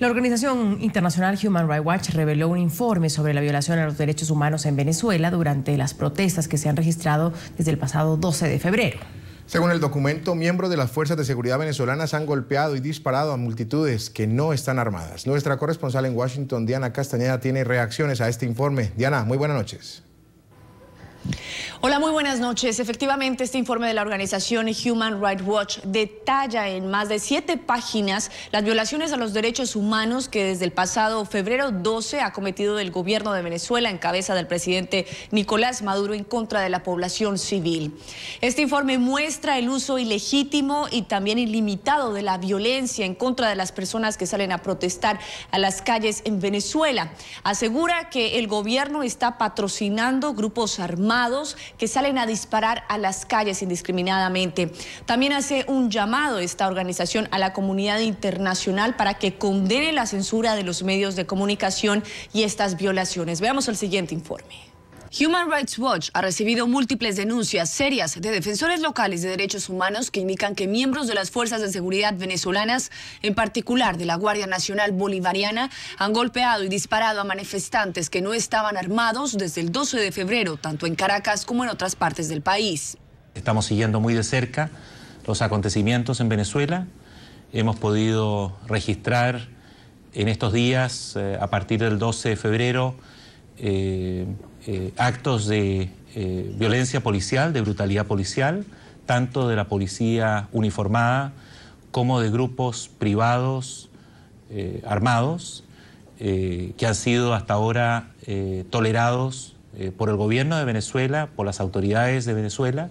La organización internacional Human Rights Watch reveló un informe sobre la violación a los derechos humanos en Venezuela durante las protestas que se han registrado desde el pasado 12 de febrero. Según el documento, miembros de las fuerzas de seguridad venezolanas han golpeado y disparado a multitudes que no están armadas. Nuestra corresponsal en Washington, Diana Castañeda, tiene reacciones a este informe. Diana, muy buenas noches. Hola, muy buenas noches. Efectivamente, este informe de la organización Human Rights Watch detalla en más de siete páginas las violaciones a los derechos humanos que desde el pasado febrero 12 ha cometido el gobierno de Venezuela en cabeza del presidente Nicolás Maduro en contra de la población civil. Este informe muestra el uso ilegítimo y también ilimitado de la violencia en contra de las personas que salen a protestar a las calles en Venezuela. Asegura que el gobierno está patrocinando grupos armados que salen a disparar a las calles indiscriminadamente. También hace un llamado esta organización a la comunidad internacional para que condene la censura de los medios de comunicación y estas violaciones. Veamos el siguiente informe. Human Rights Watch ha recibido múltiples denuncias serias de defensores locales de derechos humanos que indican que miembros de las fuerzas de seguridad venezolanas, en particular de la Guardia Nacional Bolivariana, han golpeado y disparado a manifestantes que no estaban armados desde el 12 de febrero, tanto en Caracas como en otras partes del país. Estamos siguiendo muy de cerca los acontecimientos en Venezuela. Hemos podido registrar en estos días, eh, a partir del 12 de febrero, eh, eh, actos de eh, violencia policial, de brutalidad policial, tanto de la policía uniformada como de grupos privados armados, que han sido hasta ahora tolerados por el gobierno de Venezuela, por las autoridades de Venezuela